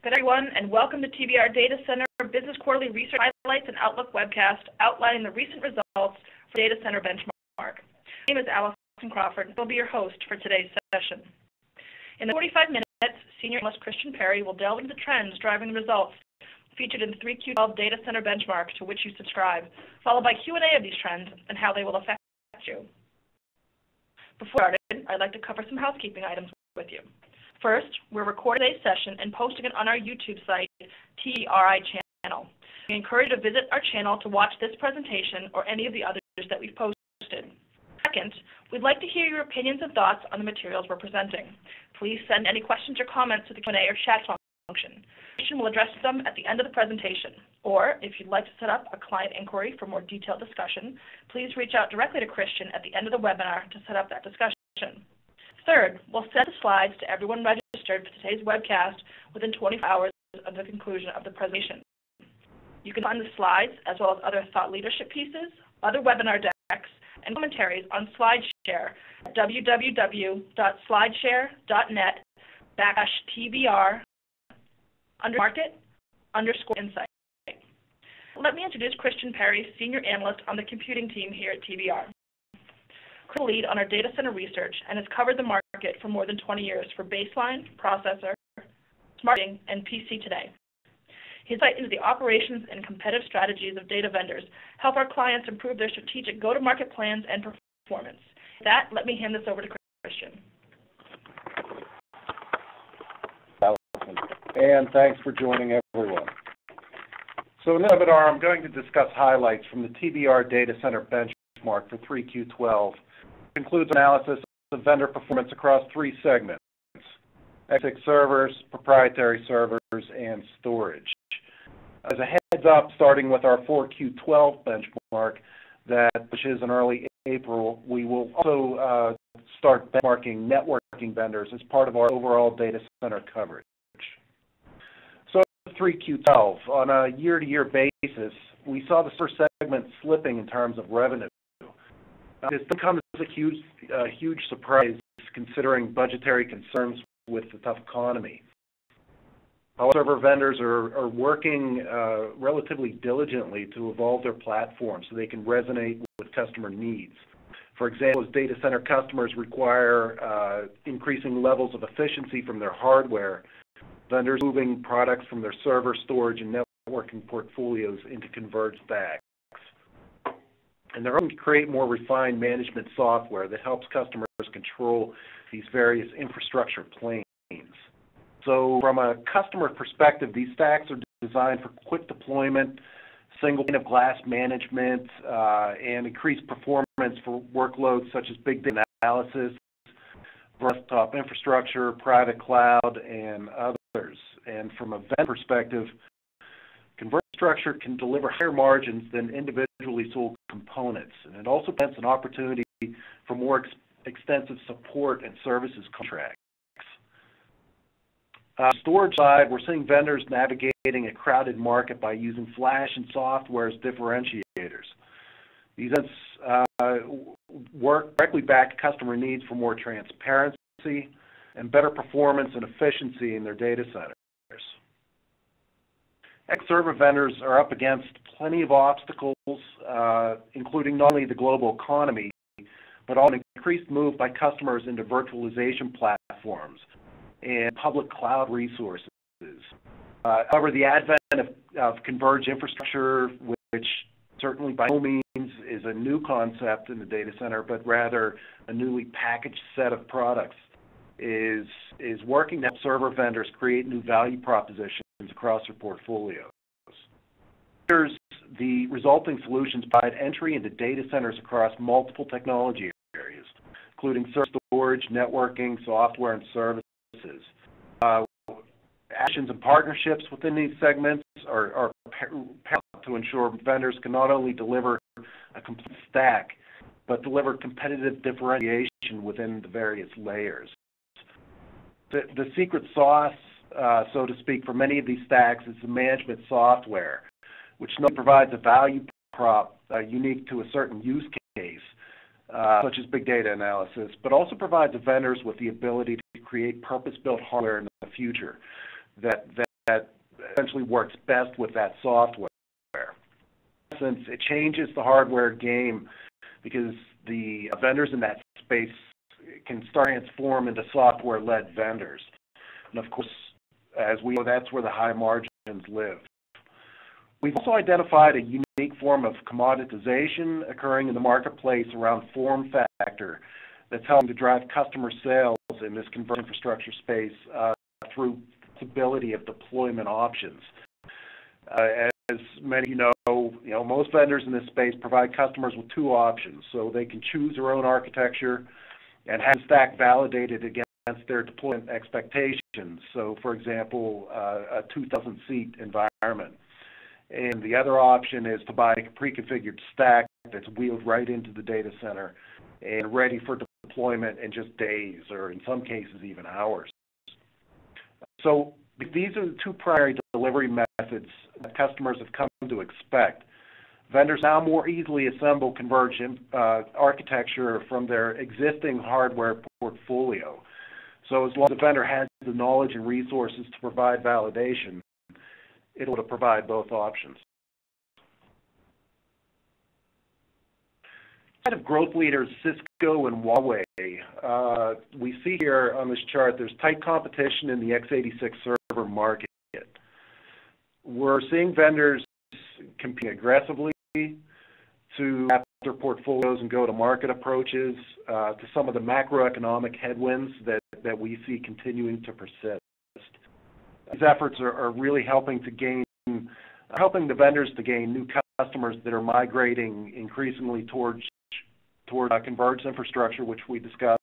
Good everyone, and welcome to TBR Data Center Business Quarterly Research Highlights and Outlook webcast outlining the recent results for Data Center Benchmark. My name is Allison Crawford, and I'll be your host for today's session. In the 45 minutes, Senior Analyst Christian Perry will delve into the trends driving the results featured in the 3Q12 Data Center Benchmark to which you subscribe, followed by Q&A of these trends and how they will affect you. Before started, I'd like to cover some housekeeping items with you. First, we're recording today's session and posting it on our YouTube site, TBRI channel. We encourage you to visit our channel to watch this presentation or any of the others that we've posted. Second, we'd like to hear your opinions and thoughts on the materials we're presenting. Please send any questions or comments to the Q&A or chat function. Will address them at the end of the presentation. Or if you'd like to set up a client inquiry for more detailed discussion, please reach out directly to Christian at the end of the webinar to set up that discussion. Third, we'll send the slides to everyone registered for today's webcast within 24 hours of the conclusion of the presentation. You can find the slides as well as other thought leadership pieces, other webinar decks, and commentaries on SlideShare at www.slideshare.net backslash TBR under market underscore insight. Let me introduce Christian Perry, Senior Analyst on the computing team here at TBR lead on our data center research and has covered the market for more than 20 years for baseline, processor, smarting, and PC today. His insight into the operations and competitive strategies of data vendors help our clients improve their strategic go-to-market plans and performance. With that, let me hand this over to Christian. And thanks for joining everyone. So in this webinar, I'm going to discuss highlights from the TBR Data Center Benchmark for 3Q12 includes analysis of vendor performance across three segments, x86 servers, proprietary servers, and storage. As a heads up, starting with our 4Q12 benchmark that which is in early April, we will also uh, start benchmarking networking vendors as part of our overall data center coverage. So 3Q12, on a year-to-year basis, we saw the first segment slipping in terms of revenue. Uh, this comes as a huge, uh, huge surprise considering budgetary concerns with the tough economy. However, vendors are, are working uh, relatively diligently to evolve their platform so they can resonate with customer needs. For example, as data center customers require uh, increasing levels of efficiency from their hardware, vendors moving products from their server, storage, and networking portfolios into converged stacks and they're going to create more refined management software that helps customers control these various infrastructure planes. So from a customer perspective, these stacks are designed for quick deployment, single pane of glass management, uh, and increased performance for workloads such as big data analysis, desktop infrastructure, private cloud, and others. And from a vendor perspective, converged structure can deliver higher margins than individually sold components, and it also presents an opportunity for more ex extensive support and services contracts. Uh, storage side, we're seeing vendors navigating a crowded market by using flash and software as differentiators. These uh, work directly back to customer needs for more transparency and better performance and efficiency in their data centers. Ex-server vendors are up against plenty of obstacles, uh, including not only the global economy, but also an increased move by customers into virtualization platforms and public cloud resources. Uh, however, the advent of, of converged infrastructure, which certainly by no means is a new concept in the data center, but rather a newly packaged set of products, is is working to help server vendors create new value propositions across their portfolios. The resulting solutions provide entry into data centers across multiple technology areas, including storage, networking, software, and services. Uh, actions and partnerships within these segments are, to ensure vendors can not only deliver a complete stack, but deliver competitive differentiation within the various layers. The secret sauce uh, so to speak, for many of these stacks is the management software, which provides a value prop uh, unique to a certain use case, uh, such as big data analysis, but also provides the vendors with the ability to create purpose-built hardware in the future that, that that essentially works best with that software. Since it changes the hardware game because the vendors in that space can start transform into software-led vendors. And of course, as we know, that's where the high margins live. We've also identified a unique form of commoditization occurring in the marketplace around form factor that's helping to drive customer sales in this converged infrastructure space uh, through flexibility of deployment options. Uh, as many of you know, you know, most vendors in this space provide customers with two options. So they can choose their own architecture and have the stack validated against their deployment expectations. So for example, uh, a 2,000 seat environment. And the other option is to buy a pre-configured stack that's wheeled right into the data center and ready for deployment in just days or in some cases even hours. So these are the two primary delivery methods that customers have come to expect. Vendors now more easily assemble converged uh, architecture from their existing hardware portfolio. So as long as the vendor has the knowledge and resources to provide validation, it'll to provide both options. Kind of growth leaders Cisco and Huawei, uh, we see here on this chart there's tight competition in the x86 server market. We're seeing vendors compete aggressively to their portfolios and go-to-market approaches uh, to some of the macroeconomic headwinds that, that we see continuing to persist. These efforts are, really helping to gain, helping the vendors to gain new customers that are migrating increasingly towards toward uh, converged infrastructure, which we discussed,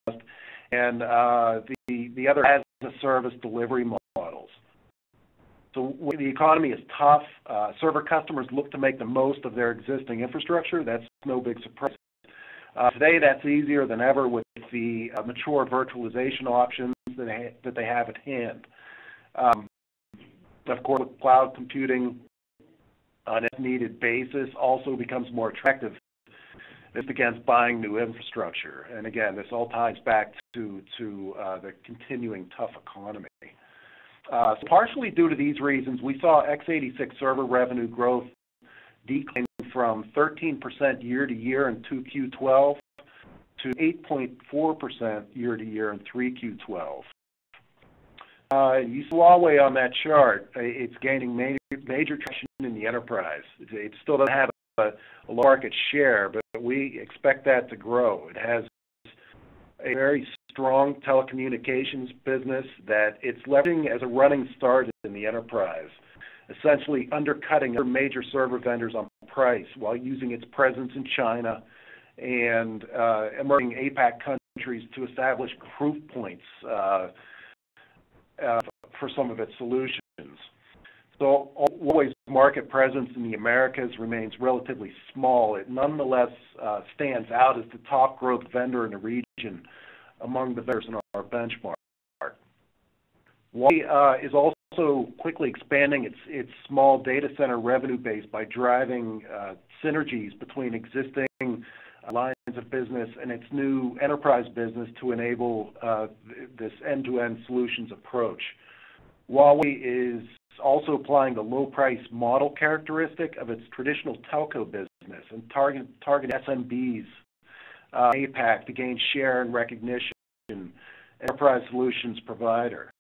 and uh, the the other as a service delivery models. So when the economy is tough, uh, server customers look to make the most of their existing infrastructure. That's no big surprise. Uh, today, that's easier than ever with the uh, mature virtualization options that, ha- that they have at hand. Um, of course, cloud computing on a needed basis also becomes more attractive this against buying new infrastructure. And again, this all ties back to, to uh, the continuing tough economy. Uh, so partially due to these reasons, we saw x86 server revenue growth decline from 13% year to year in 2Q12 to 8.4% year to year in 3Q12. Uh, you see Huawei on that chart. It's gaining major, major traction in the enterprise. It, it still doesn't have a, a market share, but we expect that to grow. It has a very strong telecommunications business that it's leveraging as a running start in the enterprise, essentially undercutting other major server vendors on price while using its presence in China and uh, emerging APAC countries to establish proof points uh, uh, for some of its solutions. So Huawei's market presence in the Americas remains relatively small. It nonetheless uh, stands out as the top growth vendor in the region among the vendors in our benchmark. Huawei uh, is also quickly expanding its, its small data center revenue base by driving uh, synergies between existing lines of business and its new enterprise business to enable uh, this end-to-end solutions approach. Huawei is also applying the low price model characteristic of its traditional telco business and target target SMBs uh, APAC to gain share and recognition as enterprise solutions provider.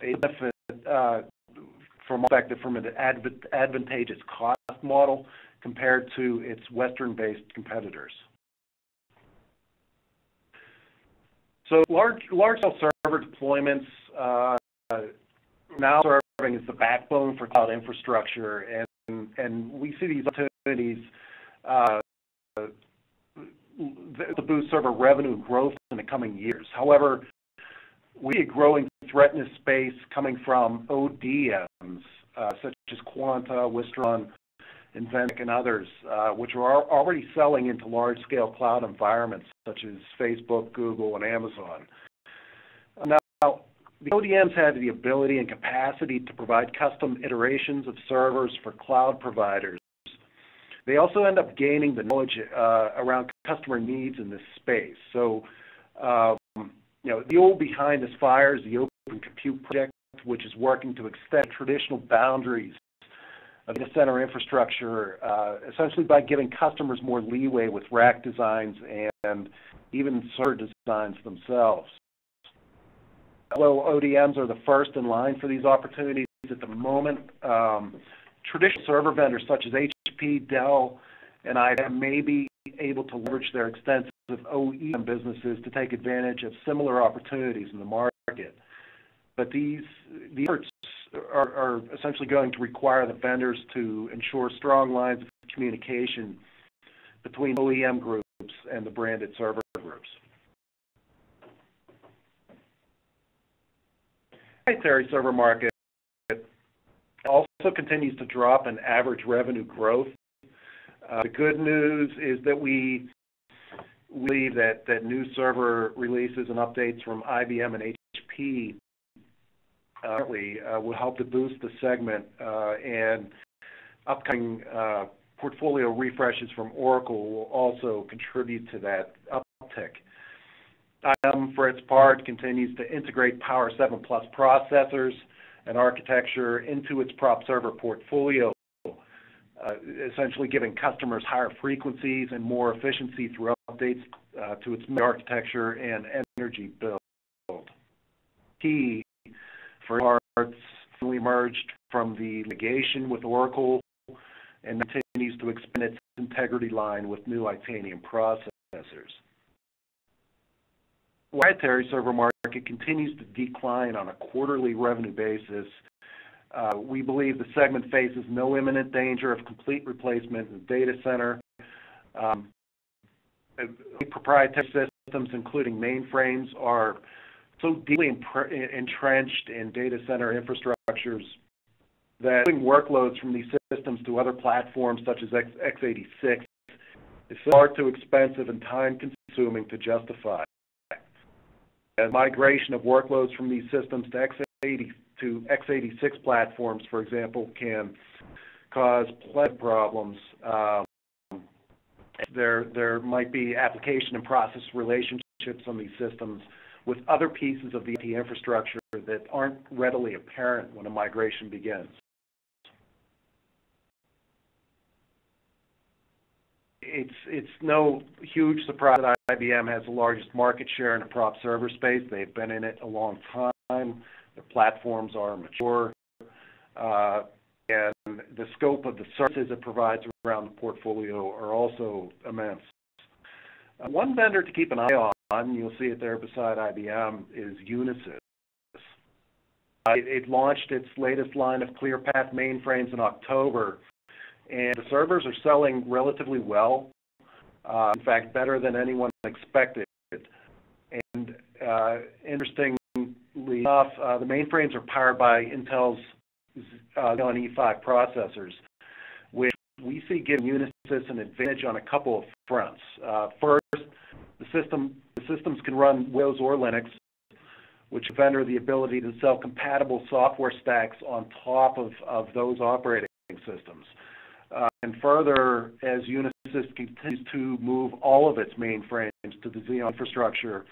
They benefit uh, from perspective from an advantageous cost model compared to its Western-based competitors. So large large-scale server deployments uh, now serving as the backbone for cloud infrastructure, and and we see these opportunities uh, to boost server revenue growth in the coming years. However, we see a growing threat in this space coming from ODMs uh, such as Quanta, Wistron, Inventec, and others, uh, which are already selling into large-scale cloud environments such as Facebook, Google, and Amazon. Now, the ODMs have the ability and capacity to provide custom iterations of servers for cloud providers. They also end up gaining the knowledge uh, around customer needs in this space. So, um, you know, the old behind this fire is the Open Compute Project, which is working to extend traditional boundaries of data center infrastructure, uh, essentially by giving customers more leeway with rack designs and even server designs themselves. Although ODMs are the first in line for these opportunities at the moment, um, traditional server vendors such as HP, Dell, and IBM may be able to leverage their extensive OEM businesses to take advantage of similar opportunities in the market. But these, efforts are, are essentially going to require the vendors to ensure strong lines of communication between OEM groups and the branded server groups. Proprietary server market also continues to drop in average revenue growth. Uh, the good news is that we believe that, that new server releases and updates from IBM and HP uh, uh, will help to boost the segment, uh, and upcoming uh, portfolio refreshes from Oracle will also contribute to that uptick. IBM, for its part, continues to integrate Power 7 Plus processors and architecture into its prop server portfolio, uh, essentially giving customers higher frequencies and more efficiency through updates uh, to its architecture and energy build. Key for parts emerged from the litigation with Oracle and continues to expand its integrity line with new Itanium processors proprietary server market continues to decline on a quarterly revenue basis. Uh, we believe the segment faces no imminent danger of complete replacement in the data center. Proprietary systems, including mainframes, are so deeply entrenched in data center infrastructures that moving workloads from these systems to other platforms such as x86 is far too expensive and time-consuming to justify. Migration of workloads from these systems to x80 to x86 platforms, for example, can cause plenty of problems. Um, there, there might be application and process relationships on these systems with other pieces of the IT infrastructure that aren't readily apparent when a migration begins. It's it's no huge surprise that IBM has the largest market share in the prop server space. They've been in it a long time. Their platforms are mature, uh, and the scope of the services it provides around the portfolio are also immense. Uh, one vendor to keep an eye on, you'll see it there beside IBM, is Unisys. Uh, it, it launched its latest line of ClearPath mainframes in October, and the servers are selling relatively well. Uh, in fact, better than anyone expected. And uh, interestingly enough, uh, the mainframes are powered by Intel's uh, Xeon E5 processors, which we see giving Unisys an advantage on a couple of fronts. Uh, first, the system the systems can run Windows or Linux, which vendor the ability to sell compatible software stacks on top of, of those operating systems. Uh, and further, as Unisys continues to move all of its mainframes to the Xeon infrastructure,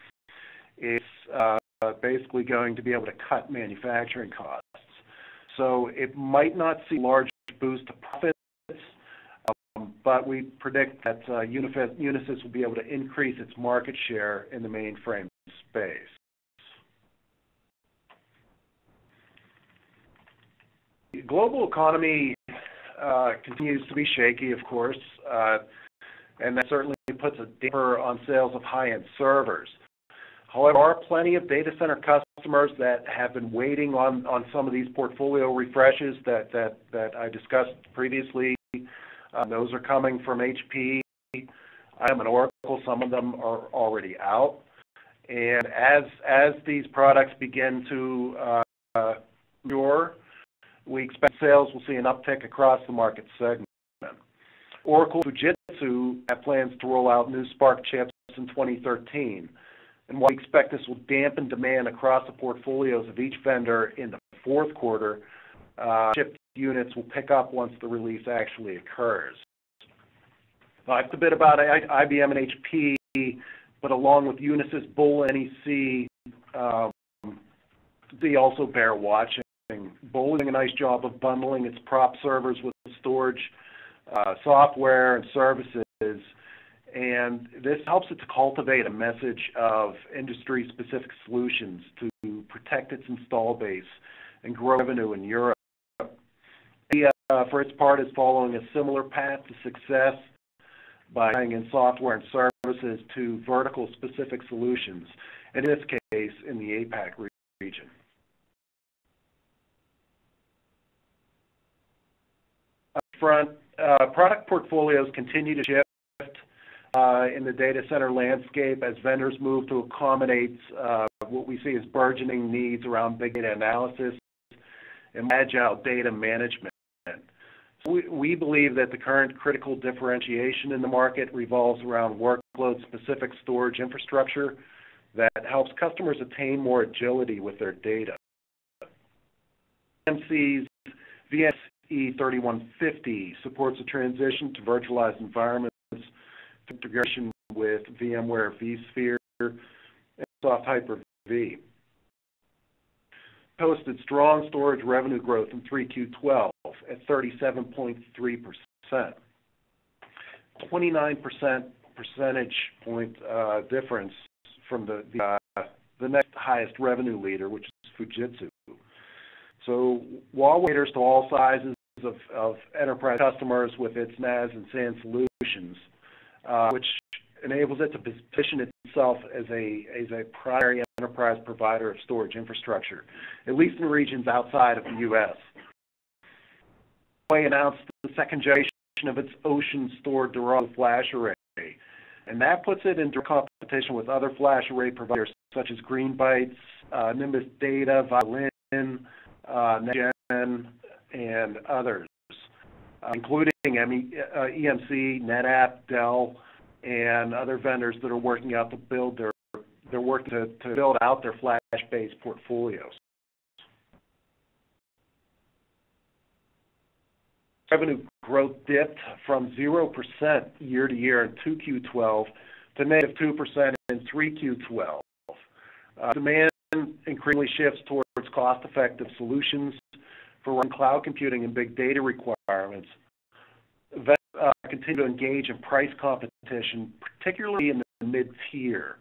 it's uh, basically going to be able to cut manufacturing costs. So it might not see large boost to profits, um, but we predict that uh, Unisys will be able to increase its market share in the mainframe space. The global economy uh, continues to be shaky, of course, uh, and that certainly puts a damper on sales of high-end servers. However, there are plenty of data center customers that have been waiting on, on some of these portfolio refreshes that, that, that I discussed previously. Um, those are coming from HP, IBM, an Oracle. Some of them are already out. And as, as these products begin to uh, mature, we expect sales will see an uptick across the market segment. Oracle Fujitsu have plans to roll out new SPARC chips in 2013. And while we expect this will dampen demand across the portfolios of each vendor in the fourth quarter, uh, chip units will pick up once the release actually occurs. Now, talked a bit about IBM and HP, but along with Unisys, Bull, NEC, um, they also bear watching. Bolin doing a nice job of bundling its prop servers with storage, uh, software, and services, and this helps it to cultivate a message of industry-specific solutions to protect its install base and grow revenue in Europe. The, uh, for its part, is following a similar path to success by buying in software and services to vertical-specific solutions, in this case, in the APAC region. Front, uh, product portfolios continue to shift uh, in the data center landscape as vendors move to accommodate uh, what we see as burgeoning needs around big data analysis and agile data management. We believe that the current critical differentiation in the market revolves around workload-specific storage infrastructure that helps customers attain more agility with their data. EMC's VMC3150 supports a transition to virtualized environments integration with VMware vSphere and Soft Hyper-V posted strong storage revenue growth in 3Q12 at 37.3%. 29% percentage point uh, difference from the uh, the next highest revenue leader, which is Fujitsu. So while caters to all sizes of, enterprise customers with its NAS and SAN solutions, uh, which enables it to position itself as a as a primary enterprise provider of storage infrastructure, at least in regions outside of the U.S. Huawei announced the second generation of its Ocean Store DRAM flash array, and that puts it into competition with other flash array providers such as Greenbytes, uh, Nimbus Data, Violin, uh, NexGen, and others, including ME, uh, EMC, NetApp, Dell, and other vendors that are working out to build their they're working to, to build out their flash-based portfolios. Revenue growth dipped from 0% year to year in 2Q12 to negative 2% in 3Q12. Uh, demand increasingly shifts towards cost-effective solutions for running cloud computing and big data requirements uh, continue to engage in price competition, particularly in the mid-tier.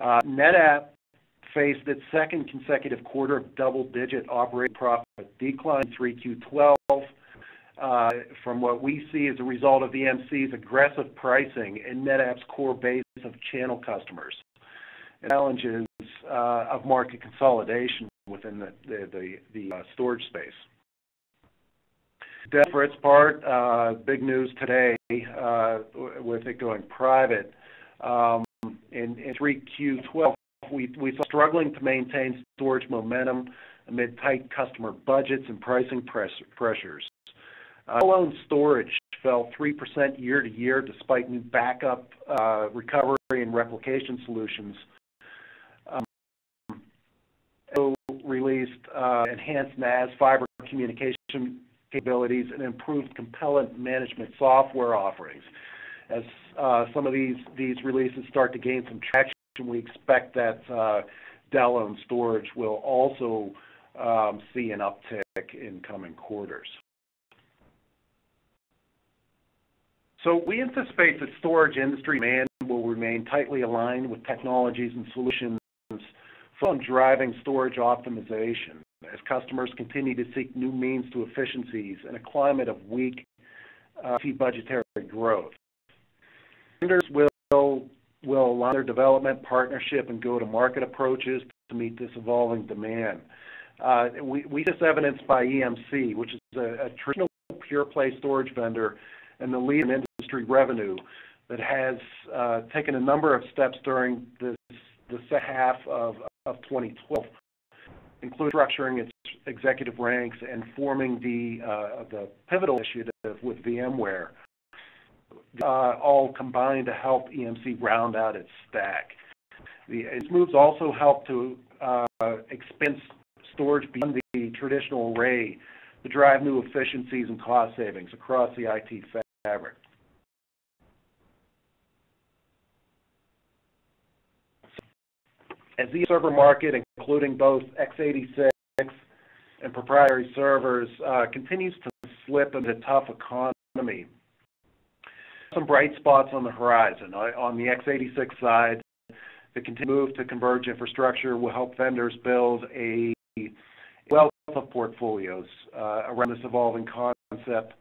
Uh, NetApp faced its second consecutive quarter of double-digit operating profit decline in 3Q12 uh, from what we see as a result of EMC's aggressive pricing and NetApp's core base of channel customers and challenges uh, of market consolidation within the, the, the, the uh, storage space. For its part, uh, big news today uh, with it going private. Um, in, in 3Q12, we, we saw struggling to maintain storage momentum amid tight customer budgets and pricing press, pressures. Uh, alone storage fell 3% year to year despite new backup, uh, recovery, and replication solutions. Um, released uh, enhanced NAS fiber communication capabilities and improved compellent management software offerings. As uh, some of these, these releases start to gain some traction, we expect that uh, Dell-owned storage will also um, see an uptick in coming quarters. So we anticipate that storage industry demand will remain tightly aligned with technologies and solutions on driving storage optimization as customers continue to seek new means to efficiencies in a climate of weak uh, budgetary growth. Vendors will will align their development, partnership, and go-to-market approaches to meet this evolving demand. Uh, we, we see this evidenced by EMC, which is a, a traditional pure-play storage vendor and the lead in industry revenue that has uh, taken a number of steps during this the second half of, of 2012 include structuring its executive ranks and forming the uh, the pivotal initiative with VMware, uh, all combined to help EMC round out its stack. The, its moves also help to uh, expand storage beyond the traditional array to drive new efficiencies and cost savings across the IT fabric. As the server market, including both x86 and proprietary servers, uh, continues to slip into a tough economy, some bright spots on the horizon. On the x86 side, the continued move to converged infrastructure will help vendors build a wealth of portfolios uh, around this evolving concept.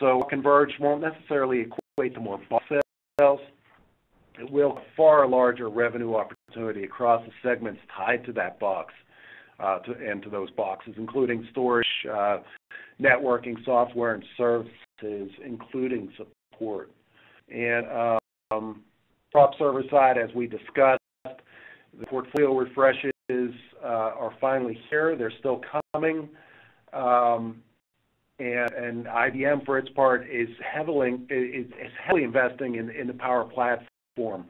So converged won't necessarily equate to more box sales. It will far larger revenue opportunity across the segments tied to that box uh, to, and to those boxes, including storage, uh, networking, software, and services, including support. And um, prop server side, as we discussed, the portfolio refreshes uh, are finally here. They're still coming. Um, and, and, IBM, for its part, is heavily, is, is heavily investing in, in the Power Platform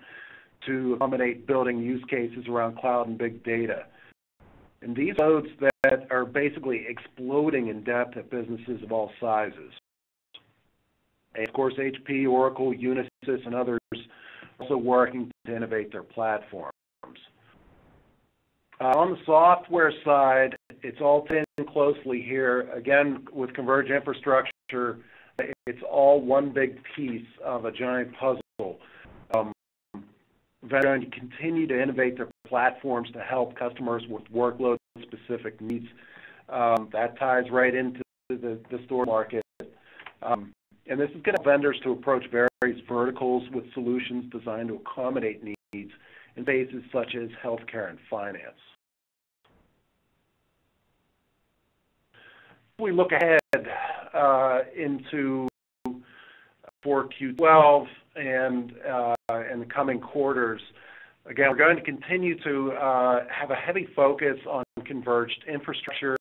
to accommodate building use cases around cloud and big data. And these loads that are basically exploding in depth at businesses of all sizes. And of course, HP, Oracle, Unisys, and others are also working to innovate their platforms. Uh, on the software side, it's all in closely here. Again, with converged infrastructure, it's all one big piece of a giant puzzle. Um, they're going to continue to innovate their platforms to help customers with workload-specific needs. Um, that ties right into the, the store market. Um, and this is going to vendors to approach various verticals with solutions designed to accommodate needs in phases such as healthcare and finance. We look ahead uh, into 4Q12 and uh, in the coming quarters. Again, we're going to continue to uh, have a heavy focus on converged infrastructure.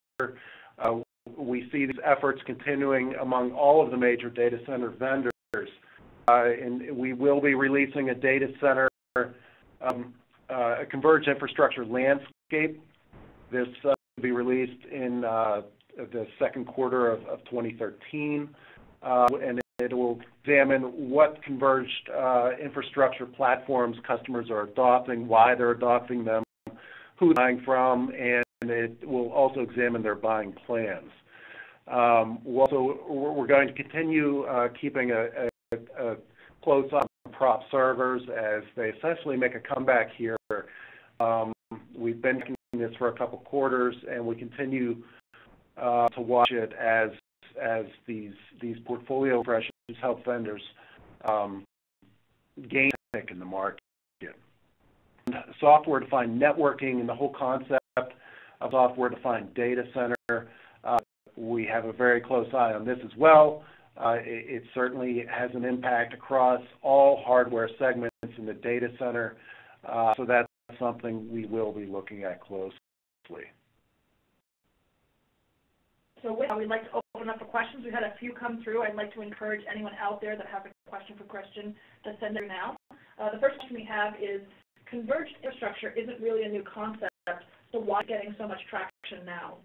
Uh, we see these efforts continuing among all of the major data center vendors. And we will be releasing a data center, um, a converged infrastructure landscape. This will be released in the second quarter of, of 2013, uh, and it will examine what converged uh, infrastructure platforms customers are adopting, why they're adopting them, who they're buying from, and it will also examine their buying plans. Um, we'll also, we're going to continue uh, keeping a, a, a close eye on prop servers as they essentially make a comeback here. Um, we've been doing this for a couple quarters, and we continue uh, to watch it as as these these portfolio refreshes help vendors um, gain in the market. Software-defined networking and the whole concept of software-defined data center. Uh, we have a very close eye on this as well. Uh, it, it, certainly has an impact across all hardware segments in the data center, uh, so that's something we will be looking at closely. So with that, we'd like to open up for questions. We've had a few come through. I'd like to encourage anyone out there that has a question for Christian to send it now. Uh, the first question we have is, converged infrastructure isn't really a new concept, so why getting so much traction now?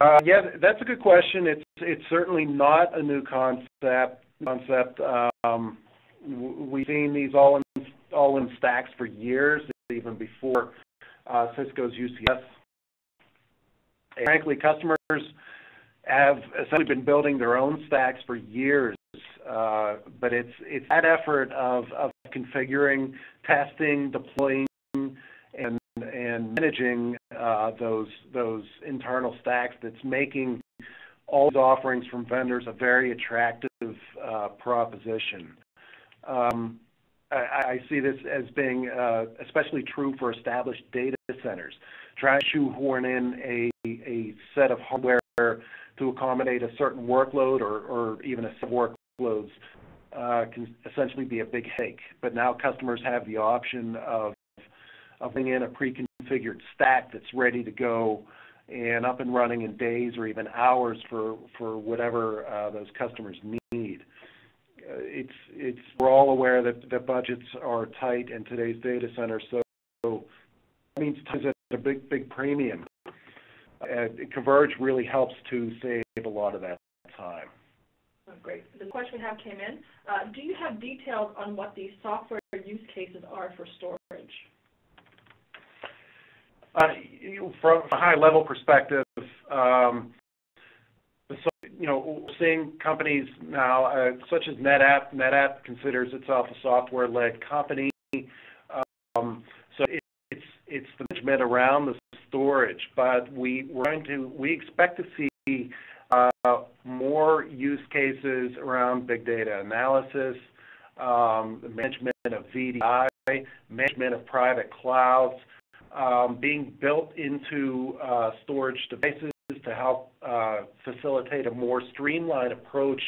Uh, yeah, that's a good question. It's it's certainly not a new concept. Concept. Um, we've seen these all in all in stacks for years, even before uh, Cisco's UCS frankly, customers have essentially been building their own stacks for years, uh, but it's it's that effort of, of configuring, testing, deploying, and and managing uh, those those internal stacks that's making all these offerings from vendors a very attractive uh, proposition. Um, I, I, see this as being uh, especially true for established data centers. Try to shoehorn in a a set of hardware to accommodate a certain workload or, or even a set of workloads uh, can essentially be a big headache. But now customers have the option of of bringing in a pre-configured stack that's ready to go and up and running in days or even hours for for whatever uh, those customers need. Uh, it's it's we're all aware that the budgets are tight in today's data center, so, that means at a big big premium uh, Converge really helps to save a lot of that time. Oh, great. The question we have came in. Uh, do you have details on what the software use cases are for storage? Uh, from a high-level perspective, um, so, you know, we're seeing companies now, uh, such as NetApp. NetApp considers itself a software-led company. It's the management around the storage, but we we're going to we expect to see uh, more use cases around big data analysis, um, management of VDI, management of private clouds, um, being built into uh, storage devices to help uh, facilitate a more streamlined approach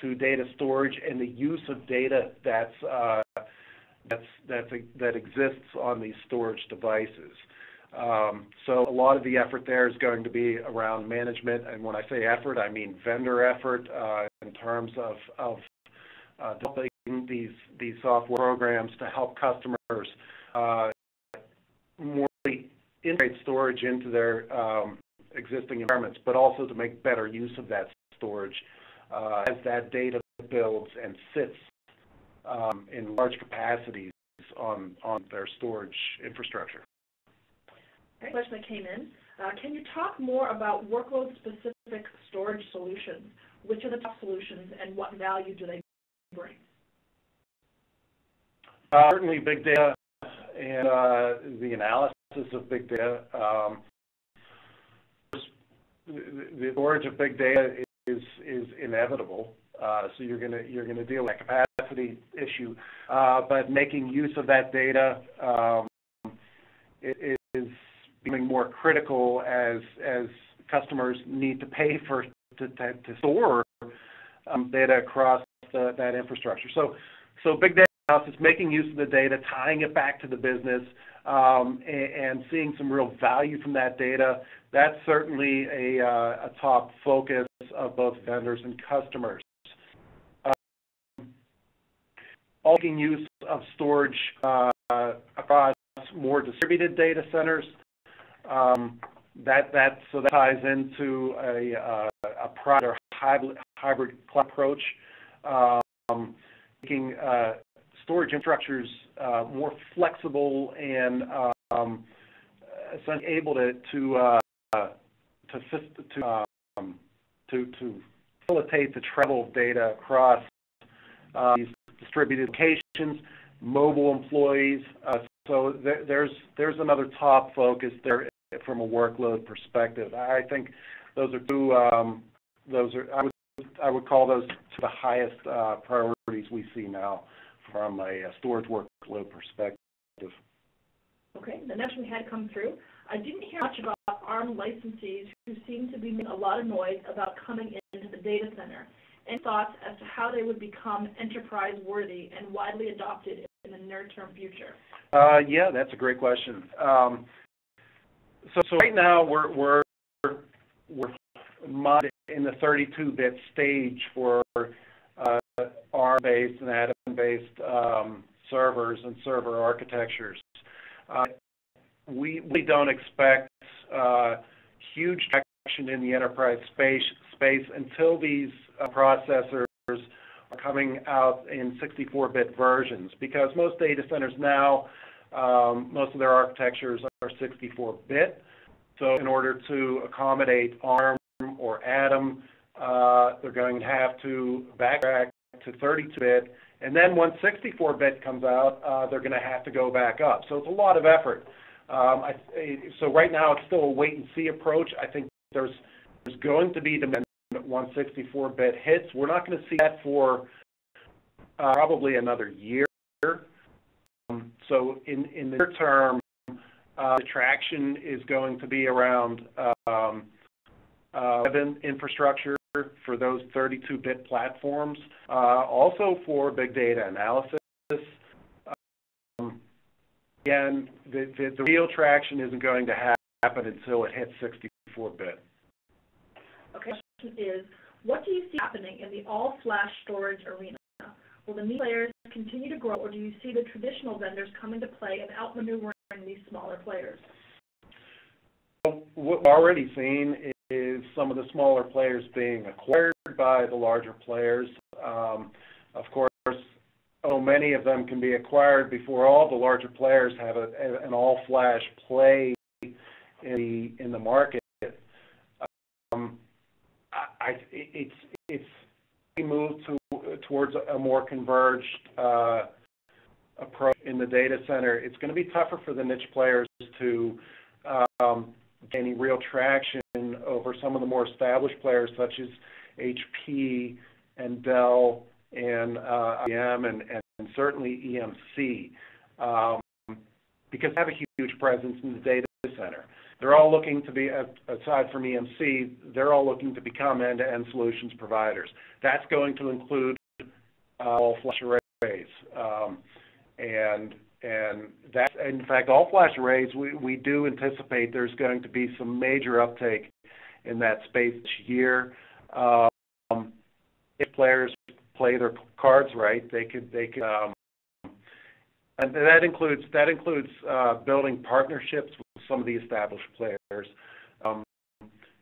to data storage and the use of data that's that's, that's that exists on these storage devices. Um, so a lot of the effort there is going to be around management, and when I say effort, I mean vendor effort uh, in terms of, of uh, developing these these software programs to help customers uh, more integrate storage into their um, existing environments, but also to make better use of that storage uh, as that data builds and sits um, in large capacities on on their storage infrastructure. Great question that came in. Uh, can you talk more about workload-specific storage solutions? Which are the top solutions, and what value do they bring? Uh, certainly, big data and uh, the analysis of big data. Um, the storage of big data is is inevitable. Uh, so you're gonna you're gonna deal with that capacity issue, uh, but making use of that data um, is becoming more critical as as customers need to pay for to, to, to store um, data across the, that infrastructure. So so big data analysis, making use of the data, tying it back to the business, um, and, and, seeing some real value from that data. That's certainly a, uh, a top focus of both vendors and customers. Um, making use of storage uh, across more distributed data centers. Um, that that so that ties into a uh, a product hybrid hybrid cloud approach, um, making uh, storage infrastructures uh, more flexible and um, essentially able to to uh, to to, um, to to facilitate the travel of data across uh, these distributed locations, mobile employees. Uh, so th- there's there's another top focus there from a workload perspective. I think those are two. Um, those are I would I would call those the highest uh, priorities we see now from a storage workload perspective. Okay. The next one we had come through. I didn't hear much about ARM licensees who seem to be making a lot of noise about coming into the data center. Any thoughts as to how they would become enterprise worthy and widely adopted in the near term future? Uh, yeah, that's a great question. Um, so, so right now we're we're we're in the 32-bit stage for uh, ARM-based and Atom-based um, servers and server architectures. Uh, we we don't expect uh, huge traction in the enterprise space space until these uh, processors are coming out in 64-bit versions, because most data centers now, um, most of their architectures are 64-bit. So in order to accommodate ARM or Atom, uh, they're going to have to backtrack to 32-bit, and then once 64-bit comes out, uh, they're going to have to go back up. So it's a lot of effort. Um, I, so right now it's still a wait and see approach. I think there's there's going to be demand once 64-bit hits. We're not going to see that for uh, probably another year. Um, so in in the near term, uh, the traction is going to be around um, uh, web infrastructure for those 32-bit platforms, also for big data analysis. Um, again, the, the, the, real traction isn't going to happen until it hits 64-bit. Okay, is, what do you see happening in the all-flash storage arena? Will the new players continue to grow, or do you see the traditional vendors coming to play and outmaneuvering these smaller players? What we're already seeing is some of the smaller players being acquired by the larger players. Um, of course, oh, many of them can be acquired before all the larger players have a, an all-flash play in the in the market. It's it's we move to, towards a more converged uh, approach in the data center. It's going to be tougher for the niche players to um, gain real traction over some of the more established players such as HP and Dell and uh, IBM and, and certainly EMC um, because they have a huge presence in the data center. They're all looking to be, aside from EMC, they're all looking to become end-to-end solutions providers. That's going to include uh, all flash arrays. Um, and and that, in fact, all flash arrays, we, we do anticipate there's going to be some major uptake in that space this year. Um, if players play their cards right, they could they could um, and that includes that includes uh, building partnerships some of the established players. Um,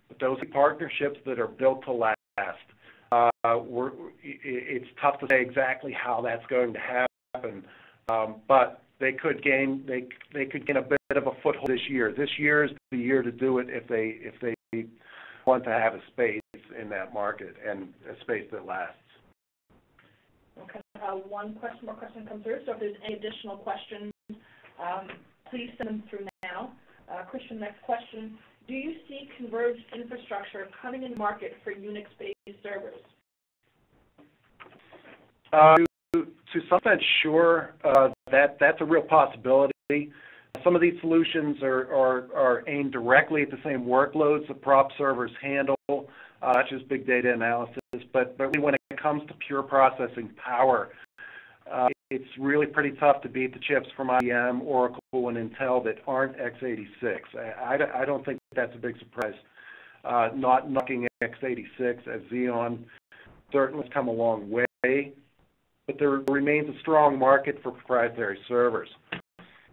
but those partnerships that are built to last, uh, we're, it's tough to say exactly how that's going to happen. Um, but they could gain they they could gain a bit of a foothold this year. This year is the year to do it if they if they want to have a space in that market and a space that lasts. Okay. Uh, one question, more question come through. So if there's any additional questions, um, please send them through. Uh, Christian, next question. Do you see converged infrastructure coming in market for Unix-based servers? Uh, to some extent, sure, uh, that that's a real possibility. Some of these solutions are, are, are aimed directly at the same workloads that prop servers handle, uh, such as big data analysis. But, but when it comes to pure processing power, uh, it's really pretty tough to beat the chips from IBM, Oracle, and Intel that aren't x86. I, I, I don't think that's a big surprise. Uh, not knocking x86 as Xeon certainly has come a long way but there remains a strong market for proprietary servers.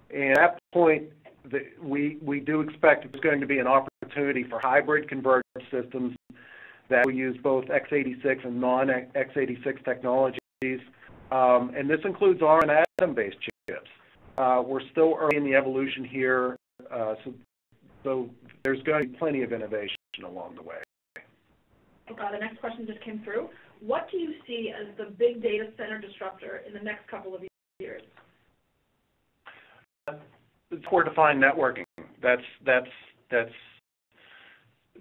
And at that point, the, we, we do expect there's going to be an opportunity for hybrid converged systems that will use both x86 and non-x86 technologies. Um, and this includes ARM and Atom-based chips. Uh, we're still early in the evolution here, uh, so, so there's going to be plenty of innovation along the way. Okay, the next question just came through. What do you see as the big data center disruptor in the next couple of years? It's software-defined networking. That's that's that's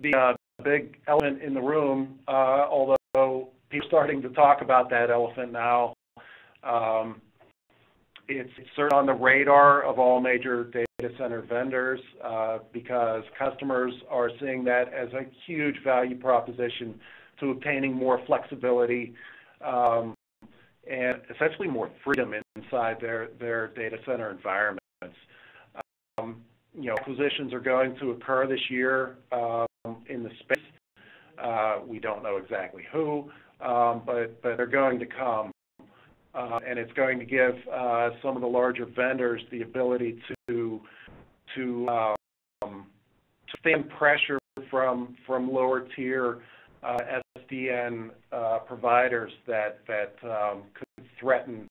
the uh, big elephant in the room. Uh, although people are starting to talk about that elephant now, um, it's, certainly on the radar of all major data center vendors uh, because customers are seeing that as a huge value proposition to obtaining more flexibility um, and essentially more freedom inside their, their data center environments. Um, you know, acquisitions are going to occur this year um, in the space. Uh, we don't know exactly who, um, but, but they're going to come. Uh, and it's going to give uh, some of the larger vendors the ability to to um, to stand pressure from from lower tier uh, SDN uh, providers that that um, could threaten,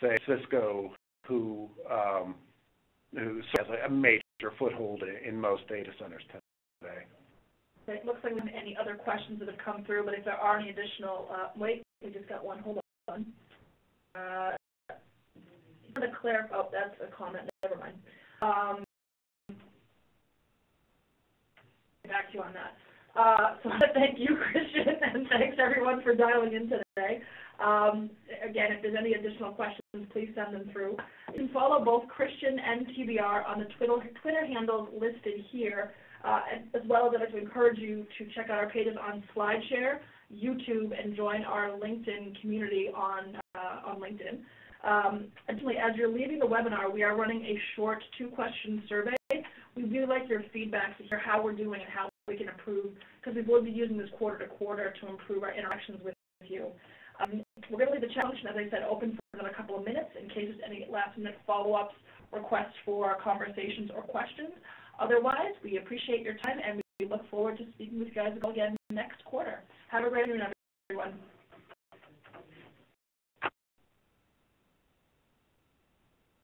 say, Cisco, who um, who has a major foothold in most data centers today. It looks like any other questions that have come through, but if there are any additional, uh, wait, we just got one. Hold on. Uh, to clarify, oh, that's a comment. Never mind. Um, back to you on that. Uh, so thank you, Christian, and thanks everyone for dialing in today. Um, again, if there's any additional questions, please send them through. You can follow both Christian and TBR on the Twitter, Twitter handles listed here, uh, as well as I'd like to encourage you to check out our pages on SlideShare, YouTube, and join our LinkedIn community on, uh, on LinkedIn. Um, additionally, as you're leaving the webinar, we are running a short two-question survey. We do like your feedback to hear how we're doing and how we can improve, because we will be using this quarter to quarter to improve our interactions with you. Um, we're going to leave the challenge, as I said, open for another couple of minutes in case there's any last-minute follow-ups, requests for conversations or questions. Otherwise, we appreciate your time, and we look forward to speaking with you guys again next quarter. Have a great afternoon, everyone.